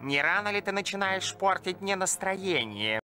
Не рано ли ты начинаешь портить мне настроение?